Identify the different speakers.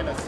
Speaker 1: in a